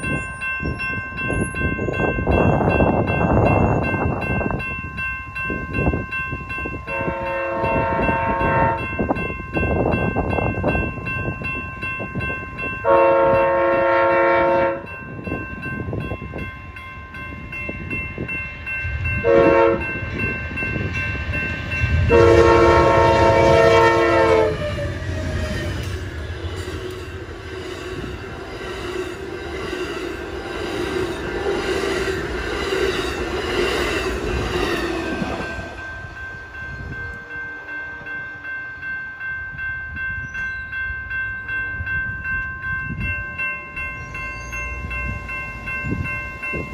Thank you. うん。